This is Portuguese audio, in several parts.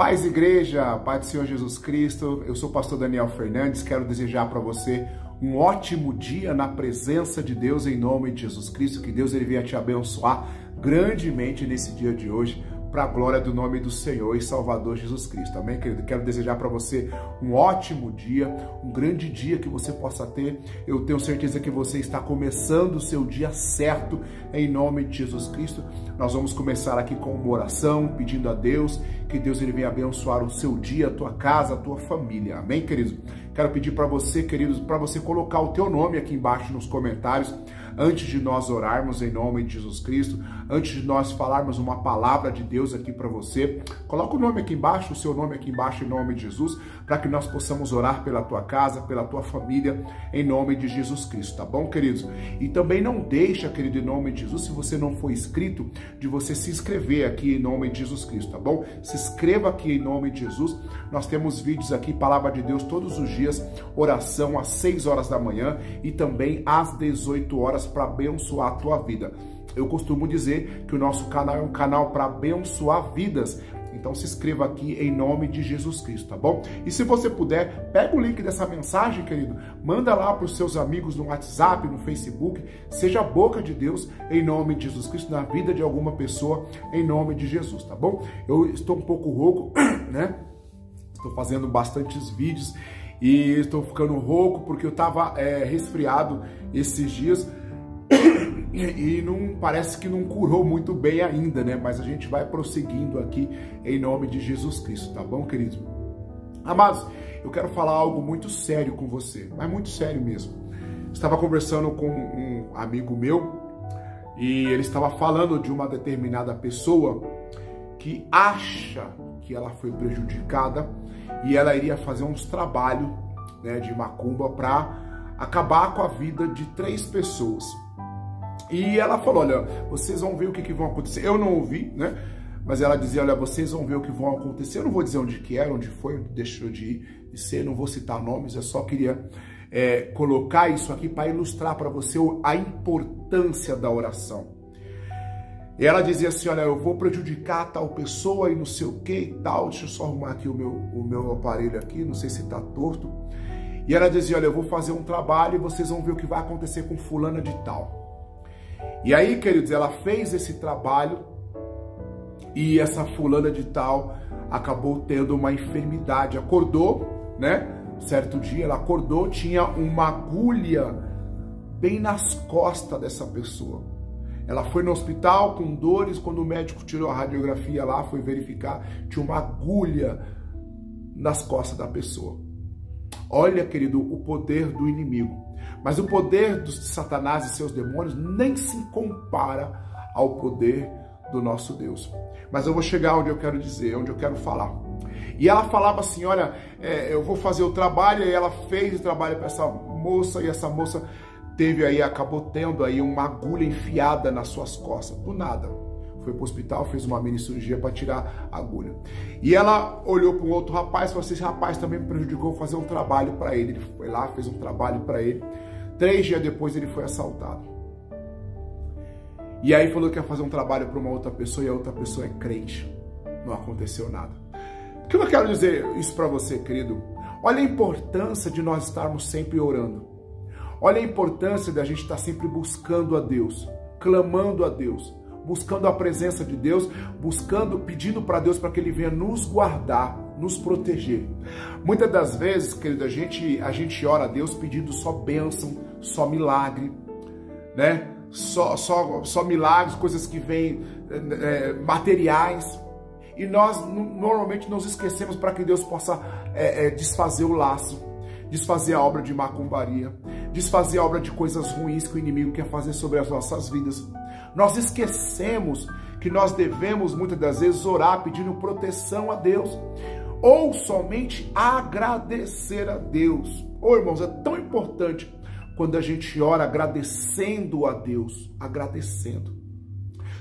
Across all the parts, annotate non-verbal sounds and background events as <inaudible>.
Paz Igreja, Pai do Senhor Jesus Cristo, eu sou o pastor Daniel Fernandes, quero desejar para você um ótimo dia na presença de Deus em nome de Jesus Cristo, que Deus ele venha te abençoar grandemente nesse dia de hoje para a glória do nome do Senhor e Salvador Jesus Cristo. Amém, querido? Quero desejar para você um ótimo dia, um grande dia que você possa ter. Eu tenho certeza que você está começando o seu dia certo em nome de Jesus Cristo. Nós vamos começar aqui com uma oração, pedindo a Deus que Deus ele venha abençoar o seu dia, a tua casa, a tua família. Amém, querido? Quero pedir para você, queridos, para você colocar o teu nome aqui embaixo nos comentários antes de nós orarmos em nome de Jesus Cristo, antes de nós falarmos uma palavra de Deus aqui para você, coloca o nome aqui embaixo, o seu nome aqui embaixo em nome de Jesus, para que nós possamos orar pela tua casa, pela tua família, em nome de Jesus Cristo, tá bom, queridos? E também não deixa, querido, em nome de Jesus, se você não for inscrito, de você se inscrever aqui em nome de Jesus Cristo, tá bom? Se inscreva aqui em nome de Jesus. Nós temos vídeos aqui, palavra de Deus todos os dias, oração às 6 horas da manhã e também às 18 horas para abençoar a tua vida. Eu costumo dizer que o nosso canal é um canal para abençoar vidas. Então se inscreva aqui em nome de Jesus Cristo, tá bom? E se você puder, pega o link dessa mensagem, querido, manda lá para os seus amigos no WhatsApp, no Facebook, seja a boca de Deus em nome de Jesus Cristo na vida de alguma pessoa em nome de Jesus, tá bom? Eu estou um pouco rouco, <coughs> né? Estou fazendo bastantes vídeos e estou ficando rouco porque eu estava é, resfriado esses dias e não parece que não curou muito bem ainda, né? Mas a gente vai prosseguindo aqui em nome de Jesus Cristo, tá bom, querido? Amados, eu quero falar algo muito sério com você, mas muito sério mesmo. Estava conversando com um amigo meu e ele estava falando de uma determinada pessoa que acha que ela foi prejudicada e ela iria fazer uns trabalhos né, de macumba para acabar com a vida de três pessoas. E ela falou: Olha, vocês vão ver o que, que vão acontecer. Eu não ouvi, né? Mas ela dizia: Olha, vocês vão ver o que vão acontecer. Eu não vou dizer onde que era, onde foi, onde deixou de ir, de ser, não vou citar nomes, eu só queria é, colocar isso aqui para ilustrar para você a importância da oração. E ela dizia assim: Olha, eu vou prejudicar tal pessoa e não sei o que e tal. Deixa eu só arrumar aqui o meu, o meu aparelho aqui, não sei se está torto. E ela dizia: Olha, eu vou fazer um trabalho e vocês vão ver o que vai acontecer com fulana de tal. E aí, queridos, ela fez esse trabalho e essa fulana de tal acabou tendo uma enfermidade. Acordou, né? Certo dia ela acordou, tinha uma agulha bem nas costas dessa pessoa. Ela foi no hospital com dores, quando o médico tirou a radiografia lá, foi verificar, tinha uma agulha nas costas da pessoa. Olha, querido, o poder do inimigo. Mas o poder de Satanás e seus demônios nem se compara ao poder do nosso Deus. Mas eu vou chegar onde eu quero dizer, onde eu quero falar. E ela falava assim: Olha, é, eu vou fazer o trabalho, e ela fez o trabalho para essa moça, e essa moça teve aí, acabou tendo aí uma agulha enfiada nas suas costas, do nada. Foi para o hospital, fez uma mini cirurgia para tirar a agulha. E ela olhou para um outro rapaz e falou assim: esse rapaz também me prejudicou fazer um trabalho para ele. Ele foi lá, fez um trabalho para ele. Três dias depois ele foi assaltado. E aí falou que ia fazer um trabalho para uma outra pessoa e a outra pessoa é crente. Não aconteceu nada. O que eu quero dizer isso para você, querido? Olha a importância de nós estarmos sempre orando. Olha a importância de a gente estar sempre buscando a Deus, clamando a Deus, buscando a presença de Deus, buscando, pedindo para Deus para que Ele venha nos guardar, nos proteger. Muitas das vezes, querido, a gente, a gente ora a Deus pedindo só bênção, só milagre, né? Só, só, só milagres, coisas que vêm é, materiais. E nós normalmente nos esquecemos para que Deus possa é, é, desfazer o laço, desfazer a obra de macumbaria, desfazer a obra de coisas ruins que o inimigo quer fazer sobre as nossas vidas. Nós esquecemos que nós devemos muitas das vezes orar pedindo proteção a Deus ou somente agradecer a Deus. Ô oh, irmãos, é tão importante quando a gente ora agradecendo a Deus, agradecendo.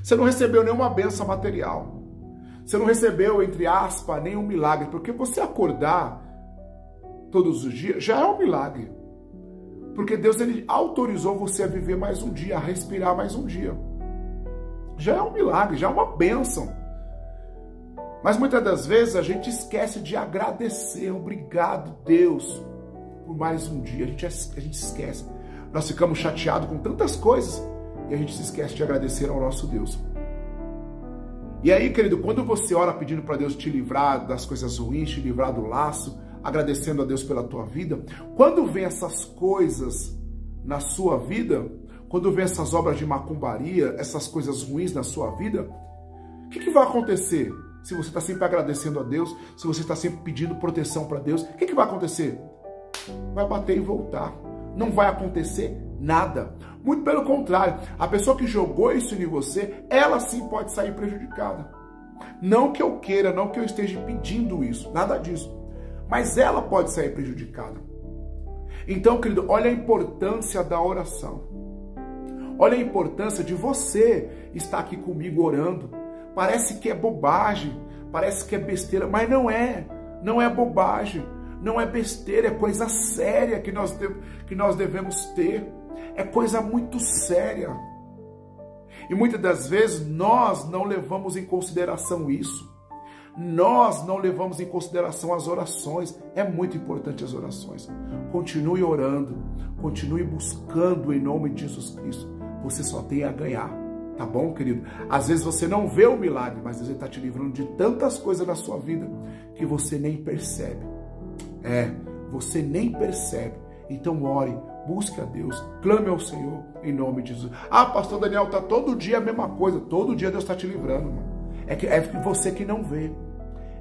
Você não recebeu nenhuma benção material. Você não recebeu, entre aspas, nenhum milagre, porque você acordar todos os dias já é um milagre. Porque Deus ele autorizou você a viver mais um dia, a respirar mais um dia. Já é um milagre, já é uma bênção. Mas muitas das vezes a gente esquece de agradecer. Obrigado, Deus, por mais um dia. A gente, a gente esquece. Nós ficamos chateados com tantas coisas e a gente se esquece de agradecer ao nosso Deus. E aí, querido, quando você ora pedindo para Deus te livrar das coisas ruins, te livrar do laço, agradecendo a Deus pela tua vida, quando vem essas coisas na sua vida, quando vem essas obras de macumbaria, essas coisas ruins na sua vida, o que, que vai acontecer? Se você está sempre agradecendo a Deus, se você está sempre pedindo proteção para Deus, o que, que vai acontecer? Vai bater e voltar. Não vai acontecer nada. Muito pelo contrário, a pessoa que jogou isso em você, ela sim pode sair prejudicada. Não que eu queira, não que eu esteja pedindo isso, nada disso. Mas ela pode sair prejudicada. Então, querido, olha a importância da oração. Olha a importância de você estar aqui comigo orando. Parece que é bobagem, parece que é besteira, mas não é. Não é bobagem, não é besteira, é coisa séria que nós, que nós devemos ter. É coisa muito séria. E muitas das vezes nós não levamos em consideração isso. Nós não levamos em consideração as orações. É muito importante as orações. Continue orando, continue buscando em nome de Jesus Cristo. Você só tem a ganhar. Tá bom, querido? Às vezes você não vê o milagre, mas Deus está te livrando de tantas coisas na sua vida que você nem percebe. É, você nem percebe. Então ore, busque a Deus, clame ao Senhor em nome de Jesus. Ah, pastor Daniel, tá todo dia a mesma coisa. Todo dia Deus está te livrando, mano. É, que, é você que não vê.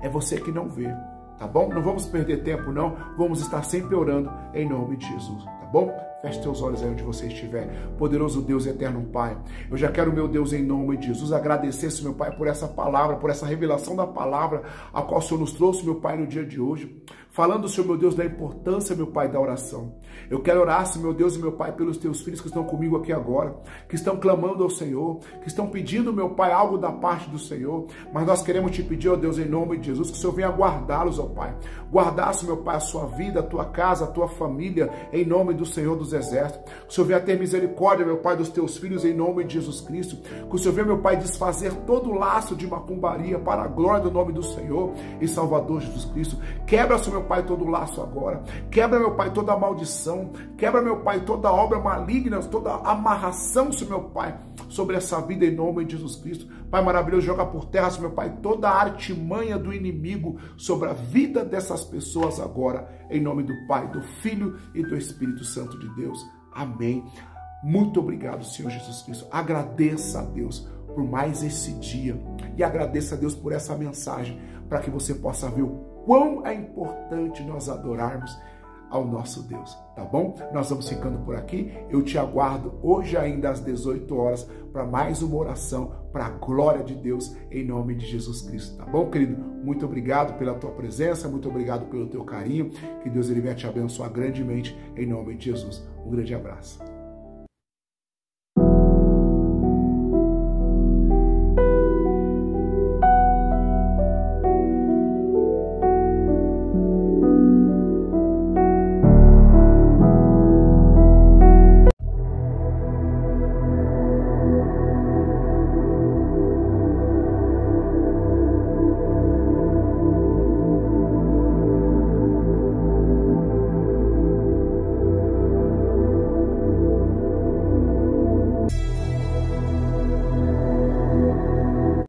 É você que não vê. Tá bom? Não vamos perder tempo, não. Vamos estar sempre orando em nome de Jesus. Tá bom? Feche teus olhos aí onde você estiver. Poderoso Deus eterno Pai. Eu já quero, meu Deus, em nome de Jesus, agradecer, meu Pai, por essa palavra, por essa revelação da palavra a qual o Senhor nos trouxe, meu Pai, no dia de hoje. Falando, Senhor, meu Deus, da importância, meu Pai, da oração. Eu quero orar, Senhor, meu Deus e meu Pai, pelos teus filhos que estão comigo aqui agora, que estão clamando ao Senhor, que estão pedindo, meu Pai, algo da parte do Senhor. Mas nós queremos te pedir, ó Deus, em nome de Jesus, que o Senhor venha guardá-los, ó Pai. Guardasse, meu Pai, a sua vida, a tua casa, a tua família, em nome do Senhor dos Exércitos exército. Que o Senhor venha ter misericórdia, meu Pai, dos teus filhos, em nome de Jesus Cristo. Que o Senhor venha, meu Pai, desfazer todo o laço de macumbaria para a glória do nome do Senhor e Salvador Jesus Cristo. Quebra, Senhor, meu Pai, todo laço agora. Quebra, meu Pai, toda maldição. Quebra, meu Pai, toda obra maligna, toda amarração, Senhor, meu Pai, sobre essa vida em nome de Jesus Cristo. Pai maravilhoso, joga por terra, Senhor, meu Pai, toda a artimanha do inimigo sobre a vida dessas pessoas agora, em nome do Pai, do Filho e do Espírito Santo de Deus. Amém. Muito obrigado, Senhor Jesus Cristo. Agradeça a Deus por mais esse dia e agradeça a Deus por essa mensagem para que você possa ver o quão é importante nós adorarmos ao nosso Deus, tá bom? Nós vamos ficando por aqui. Eu te aguardo hoje ainda às 18 horas para mais uma oração para a glória de Deus em nome de Jesus Cristo, tá bom, querido? Muito obrigado pela tua presença, muito obrigado pelo teu carinho. Que Deus ele venha te abençoar grandemente em nome de Jesus. Um grande abraço.